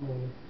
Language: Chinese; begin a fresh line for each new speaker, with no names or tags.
嗯。